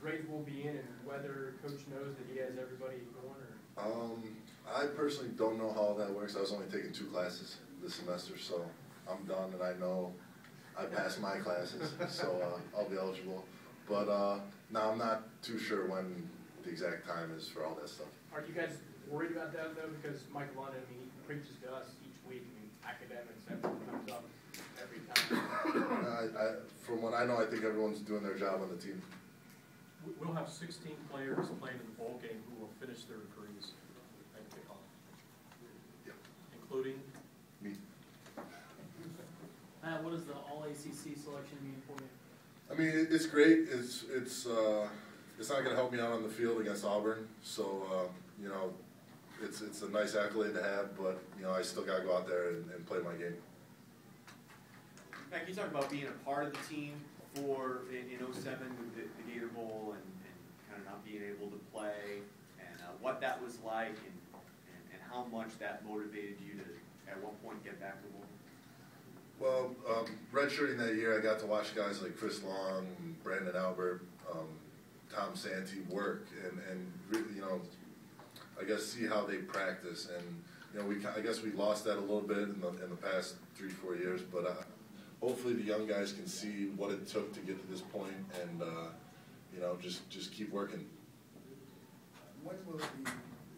grades will be in and whether coach knows that he has everybody going or? Um, I personally don't know how that works. I was only taking two classes this semester, so I'm done and I know I passed my classes, so, uh, I'll be eligible. But, uh, no, I'm not too sure when the exact time is for all that stuff. Are you guys worried about that though? Because Mike London, I mean, he preaches to us each week, I mean, academics, everything comes up every time. I, I, from what I know, I think everyone's doing their job on the team. We- have sixteen players playing in the bowl game who will finish their degrees at kickoff, Yep. including Me. Matt, what does the all ACC selection mean for you? I mean, it's great. It's it's uh, it's not going to help me out on the field against Auburn. So uh, you know, it's it's a nice accolade to have, but you know, I still got to go out there and, and play my game. Matt, can you talk about being a part of the team for, in, in '07 with the, the Gator Bowl and, and kind of not being able to play, and uh, what that was like, and, and, and how much that motivated you to, at one point, get back to bowl? Well, um, redshirting that year, I got to watch guys like Chris Long, Branden Albert, um, Tom Santi work, and and really, you know, I guess see how they practice, and you know, we I guess we lost that a little bit in the in the past three four years, but uh, hopefully the young guys can see what it took to get to this point, and uh, you know, just just keep working. When will the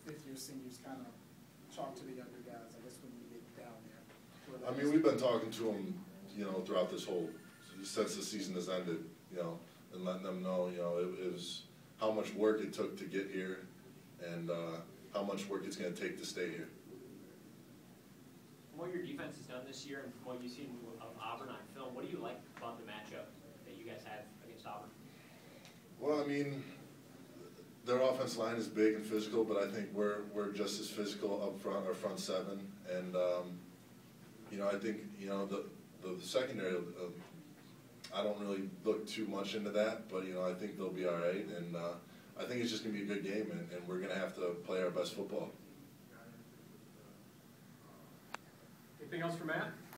fifth-year seniors kind of talk to the younger guys, I guess, when you get down there? I mean, we've been talking to them, you know, throughout this whole, since the season has ended, you know, and letting them know, you know, it, it was how much work it took to get here and, uh, how much work it's gonna take to stay here. From what your defense has done this year and from what you've seen of Auburn on film, what do you like about the matchup that you guys have against Auburn? Well, I mean, their offense line is big and physical, but I think we're, we're just as physical up front, our front seven, and, um, you know, I think, you know, the, the secondary, uh, I don't really look too much into that, but, you know, I think they'll be all right, and, uh, I think it's just gonna be a good game, and, and we're gonna have to play our best football. Anything else for Matt?